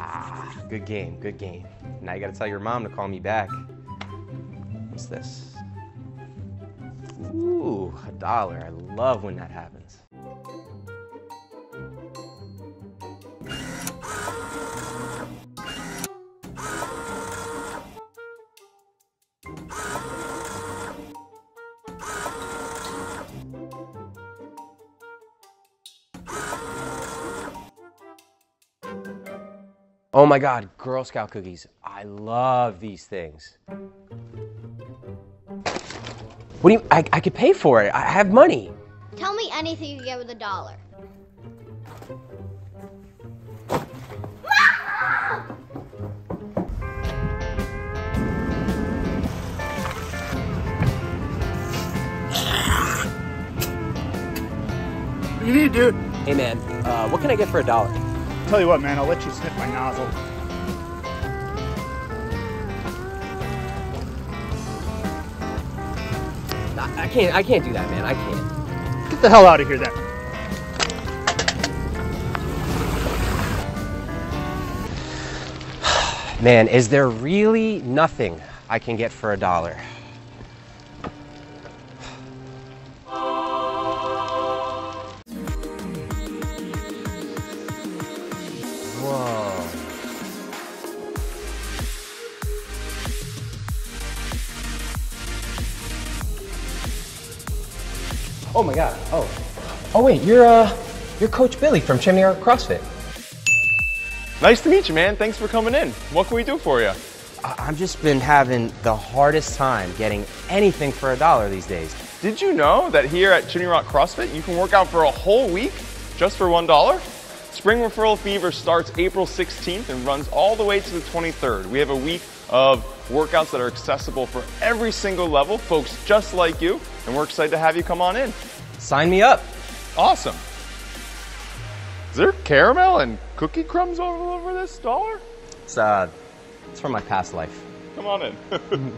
Ah, good game, good game. Now you gotta tell your mom to call me back. What's this? Ooh, a dollar. I love when that happens. Oh my God, Girl Scout cookies. I love these things. What do you, I, I could pay for it. I have money. Tell me anything you get with a dollar. What do you need, dude? Hey man, uh, what can I get for a dollar? Tell you what, man, I'll let you sniff my nozzle. I, I can't, I can't do that, man. I can't. Get the hell out of here then. Man, is there really nothing I can get for a dollar? Whoa. Oh my god. Oh. Oh wait, you're uh you're Coach Billy from Chimney Rock CrossFit. Nice to meet you, man. Thanks for coming in. What can we do for you? I- I've just been having the hardest time getting anything for a dollar these days. Did you know that here at Chimney Rock CrossFit, you can work out for a whole week just for $1? Spring Referral Fever starts April 16th and runs all the way to the 23rd. We have a week of workouts that are accessible for every single level, folks just like you, and we're excited to have you come on in. Sign me up. Awesome. Is there caramel and cookie crumbs all over this dollar? It's uh, it's from my past life. Come on in.